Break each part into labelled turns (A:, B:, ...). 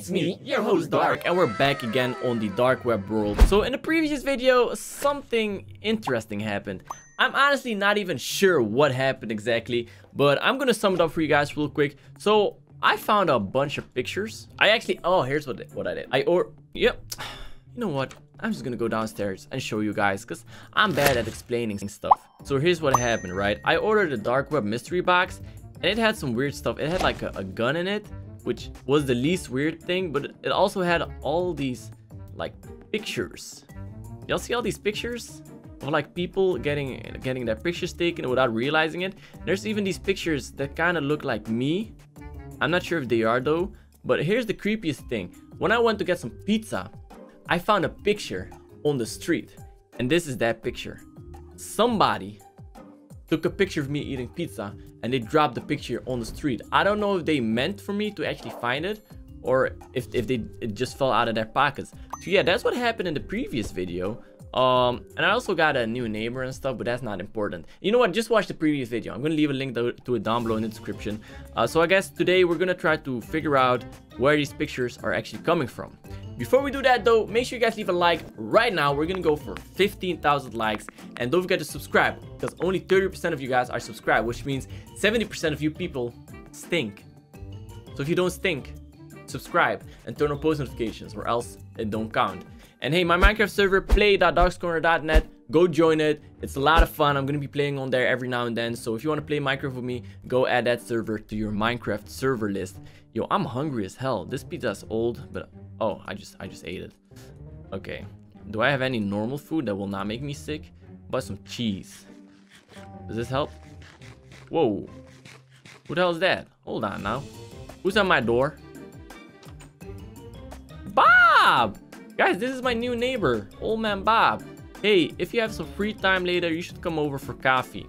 A: it's me, your host Dark, and we're back again on the dark web world. So in the previous video, something interesting happened. I'm honestly not even sure what happened exactly, but I'm gonna sum it up for you guys real quick. So I found a bunch of pictures. I actually, oh, here's what, what I did. I or, yep, you know what? I'm just gonna go downstairs and show you guys because I'm bad at explaining stuff. So here's what happened, right? I ordered a dark web mystery box and it had some weird stuff. It had like a, a gun in it which was the least weird thing, but it also had all these like pictures. Y'all see all these pictures? Of like people getting getting their pictures taken without realizing it. There's even these pictures that kind of look like me. I'm not sure if they are though. But here's the creepiest thing. When I went to get some pizza, I found a picture on the street. And this is that picture. Somebody took a picture of me eating pizza and they dropped the picture on the street. I don't know if they meant for me to actually find it or if, if they it just fell out of their pockets. So yeah, that's what happened in the previous video. Um, and I also got a new neighbor and stuff, but that's not important. You know what? Just watch the previous video. I'm gonna leave a link to, it down below in the description. Uh, so I guess today we're gonna try to figure out where these pictures are actually coming from. Before we do that though, make sure you guys leave a like right now. We're gonna go for 15,000 likes. And don't forget to subscribe because only 30% of you guys are subscribed, which means 70% of you people stink. So if you don't stink, subscribe and turn on post notifications or else it don't count. And hey, my Minecraft server, play.darkscorner.net, go join it. It's a lot of fun. I'm going to be playing on there every now and then. So if you want to play Minecraft with me, go add that server to your Minecraft server list. Yo, I'm hungry as hell. This pizza's old, but Oh, I just I just ate it. Okay. Do I have any normal food that will not make me sick? But some cheese. Does this help? Whoa. Who the hell is that? Hold on now. Who's at my door? Bob! Guys, this is my new neighbor, Old Man Bob. Hey, if you have some free time later, you should come over for coffee.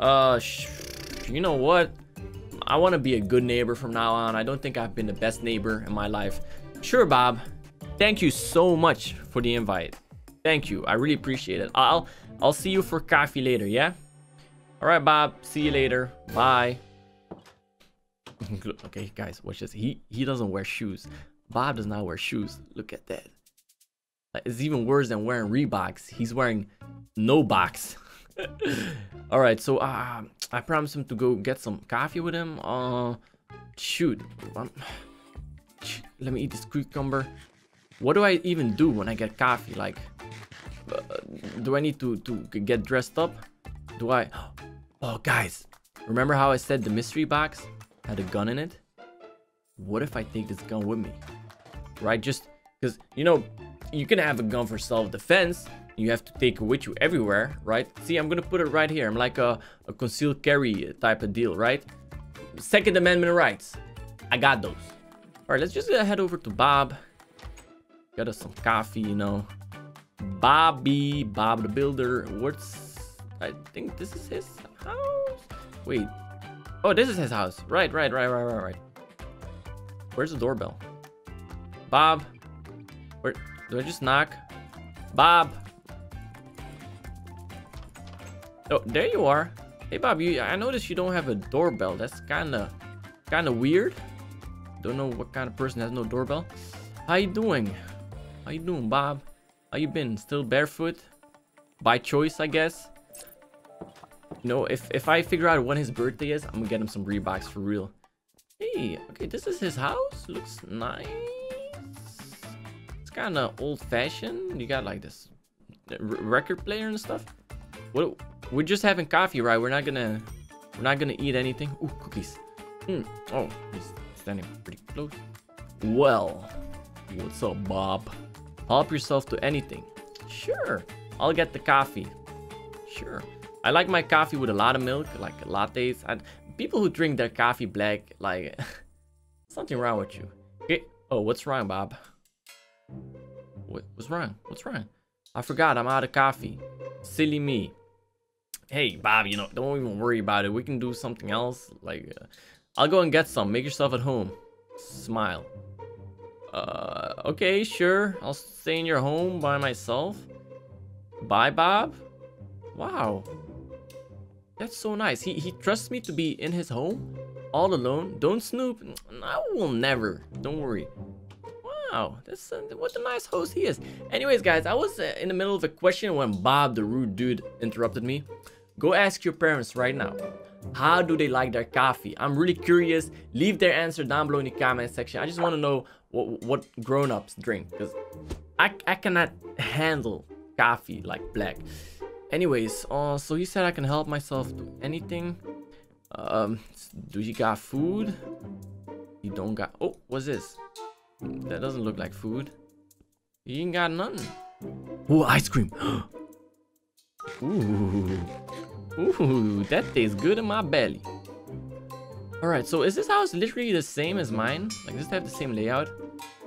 A: Uh, you know what? I want to be a good neighbor from now on. I don't think I've been the best neighbor in my life. Sure, Bob. Thank you so much for the invite. Thank you. I really appreciate it. I'll I'll see you for coffee later, yeah? All right, Bob. See you later. Bye. okay, guys, watch this. He he doesn't wear shoes. Bob does not wear shoes. Look at that. It's even worse than wearing Reeboks. He's wearing no box. All right, so uh, I promised him to go get some coffee with him. Uh, shoot. Um, let me eat this cucumber. What do I even do when I get coffee? Like, uh, do I need to, to get dressed up? Do I... Oh, guys. Remember how I said the mystery box had a gun in it? What if I take this gun with me? Right? Just because, you know, you can have a gun for self-defense. You have to take it with you everywhere, right? See, I'm to put it right here. I'm like a, a concealed carry type of deal, right? Second Amendment rights. I got those. All right, let's just head over to Bob. Get us some coffee, you know. Bobby, Bob the Builder. What's... I think this is his house? Wait. Oh, this is his house. Right, right, right, right, right, right. Where's the doorbell? Bob. Where... Do I just knock? Bob. Oh, there you are. Hey, Bob, you, I noticed you don't have a doorbell. That's kind of kind of weird. Don't know what kind of person has no doorbell. How you doing? How you doing, Bob? How you been? Still barefoot? By choice, I guess. You know, if, if I figure out when his birthday is, I'm gonna get him some Reeboks for real. Hey, okay, this is his house. Looks nice. Kind of old-fashioned. You got like this record player and stuff. What? We're just having coffee, right? We're not gonna, we're not gonna eat anything. Ooh, cookies. Hmm. Oh, he's standing pretty close. Well, what's up, Bob? Help yourself to anything. Sure, I'll get the coffee. Sure. I like my coffee with a lot of milk, like lattes. And people who drink their coffee black, like, something wrong with you. Okay. Oh, what's wrong, Bob? What, what's wrong? What's wrong? I forgot, I'm out of coffee. Silly me. Hey, Bob, you know, don't even worry about it. We can do something else. Like, uh, I'll go and get some. Make yourself at home. Smile. Uh, okay, sure. I'll stay in your home by myself. Bye, Bob. Wow. That's so nice. He, he trusts me to be in his home all alone. Don't snoop. I will never. Don't worry. Wow, that's uh, what a nice host he is. Anyways, guys, I was uh, in the middle of a question when Bob, the rude dude, interrupted me. Go ask your parents right now. How do they like their coffee? I'm really curious. Leave their answer down below in the comment section. I just want to know what, what grown-ups drink because I, I cannot handle coffee like black. Anyways, uh, so he said I can help myself to anything. Um, do you got food? You don't got... Oh, what's this? That doesn't look like food. You ain't got nothing. Oh, ice cream. Ooh. Ooh, that tastes good in my belly. Alright, so is this house literally the same as mine? Like, does it have the same layout?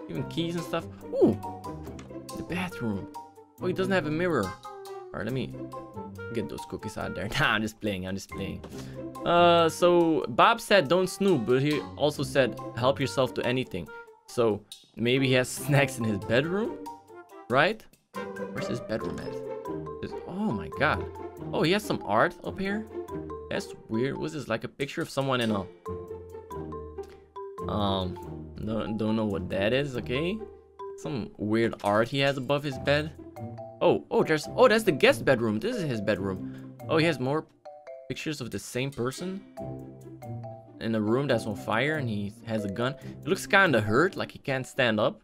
A: Even keys and stuff? Ooh, the bathroom. Oh, it doesn't have a mirror. Alright, let me get those cookies out there. Nah, I'm just playing, I'm just playing. Uh, so Bob said don't snoop, but he also said help yourself to anything. So maybe he has snacks in his bedroom, right? Where's his bedroom at? oh my god. Oh, he has some art up here. That's weird. Was this like a picture of someone in a... Um, don't, don't know what that is, okay? Some weird art he has above his bed. Oh, oh, there's... Oh, that's the guest bedroom. This is his bedroom. Oh, he has more pictures of the same person in a room that's on fire and he has a gun. He looks kind of hurt, like he can't stand up.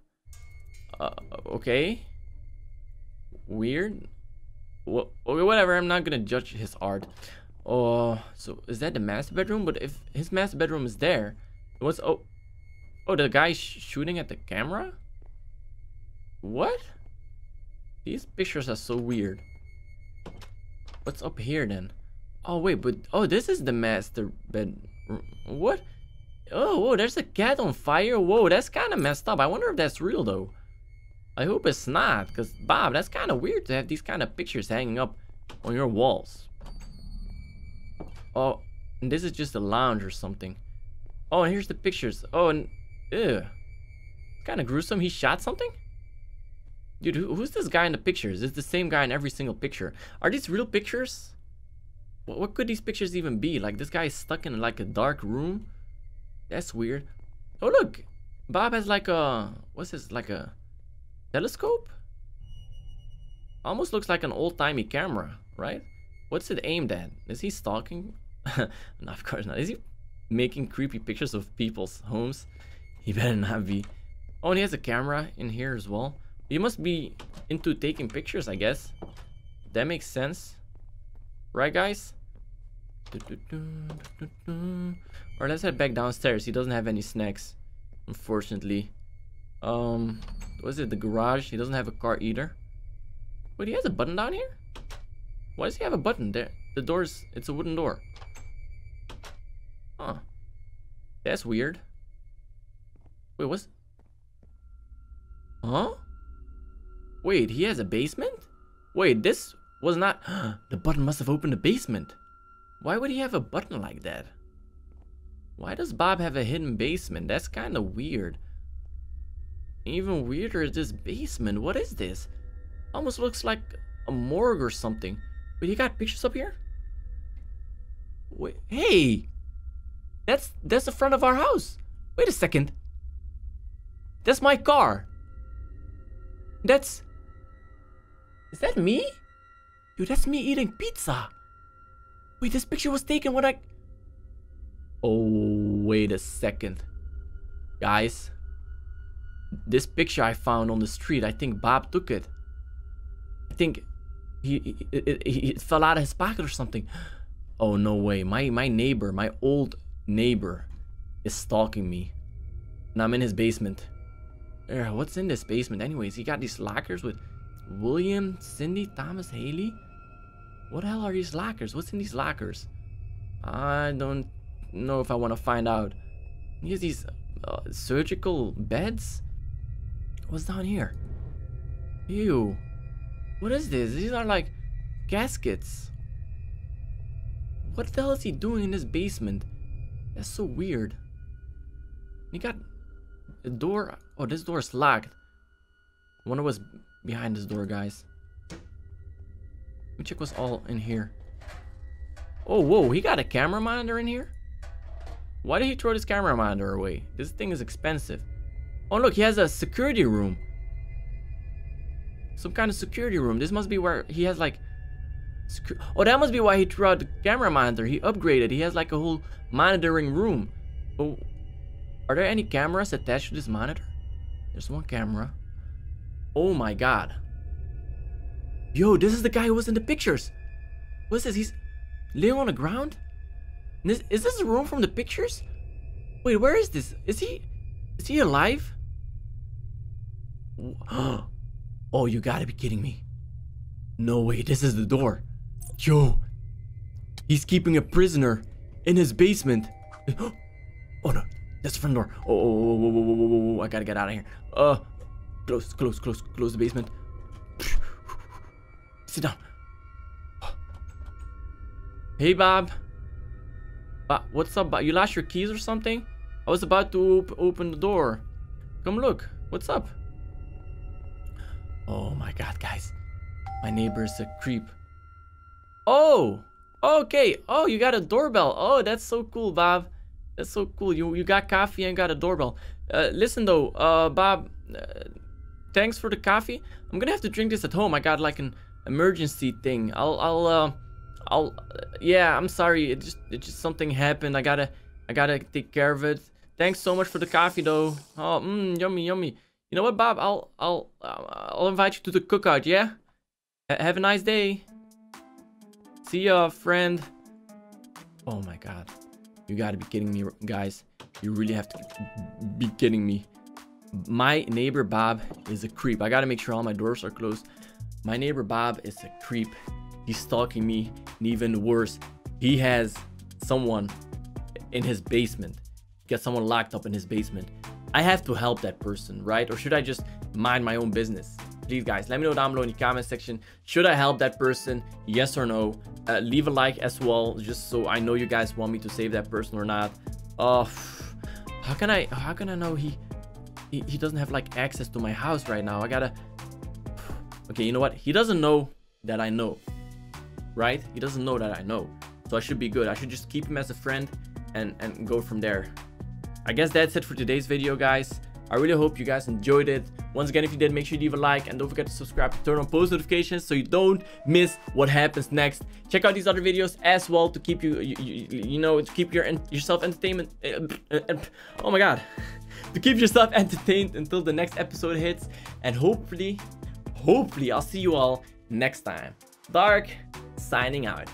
A: Uh, okay. Weird. Well, okay, whatever. I'm not gonna judge his art. Oh, so is that the master bedroom? But if his master bedroom is there, what's oh, oh, the guy sh shooting at the camera? What? These pictures are so weird. What's up here then? Oh wait, but oh, this is the master bed. What? Oh, whoa, there's a cat on fire. Whoa, that's kind of messed up. I wonder if that's real though. I hope it's not, because Bob, that's kind of weird to have these kind of pictures hanging up on your walls. Oh, and this is just a lounge or something. Oh, and here's the pictures. Oh, and ew. Kind of gruesome. He shot something? Dude, who, who's this guy in the pictures? Is the same guy in every single picture? Are these real pictures? What, what could these pictures even be? Like, this guy is stuck in like a dark room? That's weird. Oh, look. Bob has like a... What's this? Like a telescope? Almost looks like an old-timey camera, right? What's it aimed at? Is he stalking? no, of course not. Is he making creepy pictures of people's homes? He better not be. Oh, and he has a camera in here as well. He must be into taking pictures, I guess. That makes sense. Right, guys? Or let's head back downstairs. He doesn't have any snacks, unfortunately. Um, was it the garage? He doesn't have a car either. Wait, he has a button down here? Why does he have a button there? The door's, it's a wooden door. Huh. That's weird. Wait, what's... Huh? Wait, he has a basement? Wait, this was not... the button must have opened the basement. Why would he have a button like that? Why does Bob have a hidden basement? That's kind of weird. Even weirder is this basement. What is this? Almost looks like a morgue or something. But you got pictures up here? Wait, hey! That's that's the front of our house. Wait a second. That's my car. That's... Is that me? Dude, that's me eating pizza. Wait, this picture was taken when I... Oh, wait a second. Guys. This picture I found on the street, I think Bob took it. I think he, he, fell out of his pocket or something. Oh, no way. My, my neighbor, my old neighbor is stalking me. And I'm in his basement. What's in this basement anyways? He got these lockers with William, Cindy, Thomas, Haley. What the hell are these lockers? What's in these lockers? I don't know if I want to find out. He has these uh, surgical beds? What's down here? Ew. What is this? These are like gaskets. What the hell is he doing in this basement? That's so weird. He got a door. Oh, this door is locked. I wonder what's behind this door, guys. Let me check what's all in here. Oh, whoa, he got a camera monitor in here? Why did he throw this camera monitor away? This thing is expensive. Oh, look, he has a security room. Some kind of security room. This must be where he has like... Oh, that must be why he threw out the camera monitor. He upgraded. He has like a whole monitoring room. Oh, are there any cameras attached to this monitor? There's one camera. Oh my god. Yo, this is the guy who was in the pictures. What's this? He's laying on the ground? This, is this a room from the pictures? Wait, where is this? Is he... Is he alive? Oh, you gotta be kidding me. No way, this is the door. Yo, he's keeping a prisoner in his basement. Oh no, that's the front door. Oh, oh, oh, oh, oh, I gotta get out of here. Uh, close, close, close, close the basement. Sit down. Hey, Bob. Bob, what's up, Bob? You lost your keys or something? I was about to op open the door. Come look. What's up? Oh my god, guys. My neighbor is a creep. Oh! Okay. Oh, you got a doorbell. Oh, that's so cool, Bob. That's so cool. You you got coffee and got a doorbell. Uh, listen though, uh, Bob. Uh, thanks for the coffee. I'm gonna have to drink this at home. I got like an emergency thing. I'll I'll uh, I'll yeah. I'm sorry. It just it just something happened. I gotta I gotta take care of it. Thanks so much for the coffee though. Oh, mmm, yummy, yummy. You know what, Bob? I'll I'll I'll invite you to the cookout. Yeah. H have a nice day. See ya, friend. Oh my god. You gotta be kidding me, guys. You really have to be kidding me. My neighbor Bob is a creep. I gotta make sure all my doors are closed. My neighbor Bob is a creep. He's stalking me. And even worse, he has someone in his basement. He got someone locked up in his basement. I have to help that person, right? Or should I just mind my own business? please guys let me know down below in the comment section should i help that person yes or no uh, leave a like as well just so i know you guys want me to save that person or not Oh, how can i how can i know he he, he doesn't have like access to my house right now i gotta okay you know what he doesn't know that i know right he doesn't know that i know so i should be good i should just keep him as a friend and and go from there i guess that's it for today's video guys I really hope you guys enjoyed it. Once again, if you did, make sure you leave a like and don't forget to subscribe to turn on post notifications so you don't miss what happens next. Check out these other videos as well to keep you, you, you, you know, to keep your yourself entertainment. Uh, oh my god. to keep yourself entertained until the next episode hits. And hopefully, hopefully, I'll see you all next time. Dark, signing out.